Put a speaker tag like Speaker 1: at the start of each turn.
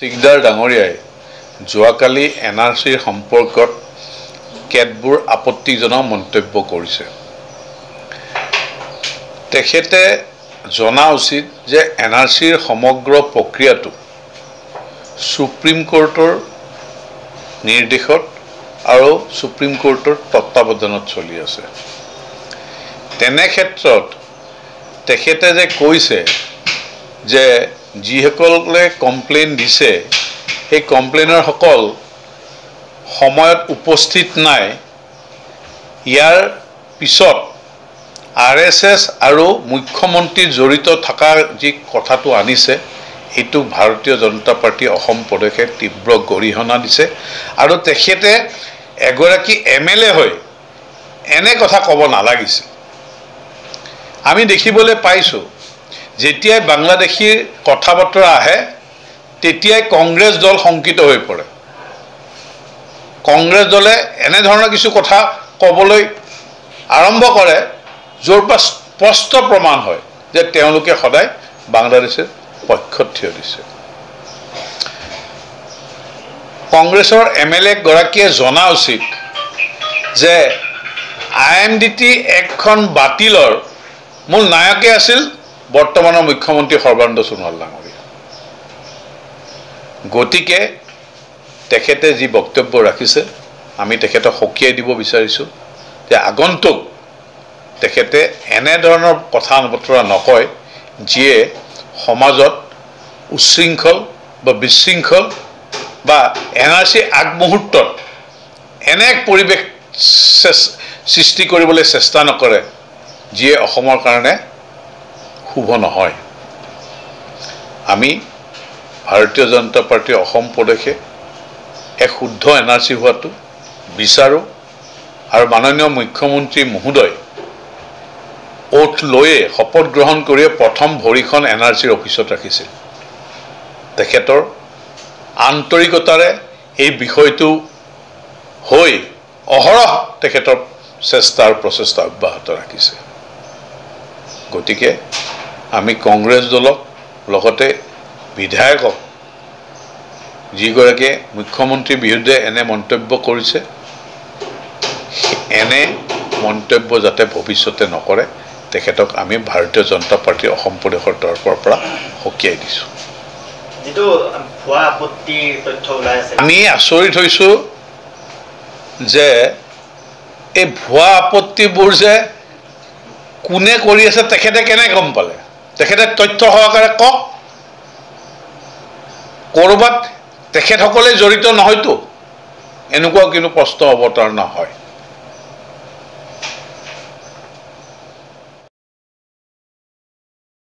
Speaker 1: চিকদাৰ ডাঙৰীয়াই যোৱাকালি N R চিৰ সম্পৰ্কত কেতবোৰ আপত্তিজনক মন্তব্য কৰিছে। তেখেতে জনা উচিত যে এন আৰ চিৰ সমগ্ৰ প্ৰক্ৰিয়াটো ছুপ্ৰিম কোৰ্টৰ নিৰ্দেশত আৰু ছুপ্ৰিম কোৰ্টৰ তত্বাৱধানত চলি আছে। তেনে ক্ষেত্ৰত তেখেতে যে কৈছে যে যিসকলে কমপ্লেইন দিছে সেই কমপ্লেইনাৰসকল সময়ত উপস্থিত নাই। ইয়াৰ পিছত আৰ এছ এছ আৰু মুখ্যমন্ত্ৰী জড়িত থকা যি কথাটো আনিছে এইটো ভাৰতীয় জনতা পাৰ্টী অসম প্ৰদেশে তীব্ৰ গৰিহণা দিছে। আৰু তেখেতে এগৰাকী এম এল এ হৈ এনে কথা ক'ব নালাগিছিল। আমি দেখিবলৈ পাইছোঁ যেতিয়াই বাংলাদেশীৰ কথা বতৰা আহে তেতিয়াই কংগ্ৰেছ দল শংকিত হৈ পৰে। কংগ্ৰেছ দলে এনেধৰণৰ কিছু কথা ক'বলৈ আৰম্ভ কৰে য'ৰ পৰা স্পষ্ট প্ৰমাণ হয় যে তেওঁলোকে সদায় বাংলাদেশৰ পক্ষত থিয় দিছে। কংগ্ৰেছৰ এম এল এ গৰাকীয়ে জনা উচিত যে আই এম ডি টি এক্টখন বাতিলৰ মূল নায়কে আছিল বৰ্তমানৰ মুখ্যমন্ত্ৰী সৰ্বানন্দ সোণোৱাল ডাঙৰীয়া। গতিকে তেখেতে যি বক্তব্য ৰাখিছে আমি তেখেতক সকীয়াই দিব বিচাৰিছোঁ যে আগন্তুক তেখেতে এনেধৰণৰ কথা বতৰা নকয় যিয়ে সমাজত উচ্ছৃংখল বা বিশৃংখল বা এন আৰ চি আগমুহূৰ্তত এনে এক পৰিৱেশ সৃষ্টি কৰিবলৈ চেষ্টা নকৰে যিয়ে অসমৰ কাৰণে শুভ নহয়। আমি ভাৰতীয় জনতা পাৰ্টীৰ অসম প্ৰদেশে এক শুদ্ধ এন আৰ চি হোৱাটো বিচাৰোঁ আৰু মাননীয় মুখ্যমন্ত্ৰী মহোদয় অ'থ লৈয়ে শপত গ্ৰহণ কৰিয়ে প্ৰথম ভৰিখন এন আৰ চিৰ অফিচত ৰাখিছিল। তেখেতৰ আন্তৰিকতাৰে এই বিষয়টো হৈ অহৰহ তেখেতৰ চেষ্টা আৰু প্ৰচেষ্টা অব্যাহত ৰাখিছে। গতিকে আমি কংগ্ৰেছ দলক লগতে বিধায়কক যিগৰাকীয়ে মুখ্যমন্ত্ৰীৰ বিৰুদ্ধে এনে মন্তব্য কৰিছে এনে মন্তব্য যাতে ভৱিষ্যতে নকৰে তেখেতক আমি ভাৰতীয় জনতা পাৰ্টীৰ অসম প্ৰদেশৰ তৰফৰ পৰা সকীয়াই দিছোঁ। আমি আচৰিত হৈছোঁ যে এই ভুৱা আপত্তিবোৰ যে কোনে কৰি আছে তেখেতে কেনে গম পালে? তেখেতে তথ্য সহকাৰে কওক। ক'ৰবাত তেখেতসকলে জড়িত নহয়তো। এনেকুৱাও কিন্তু প্ৰশ্ন অৱতাৰণা হয়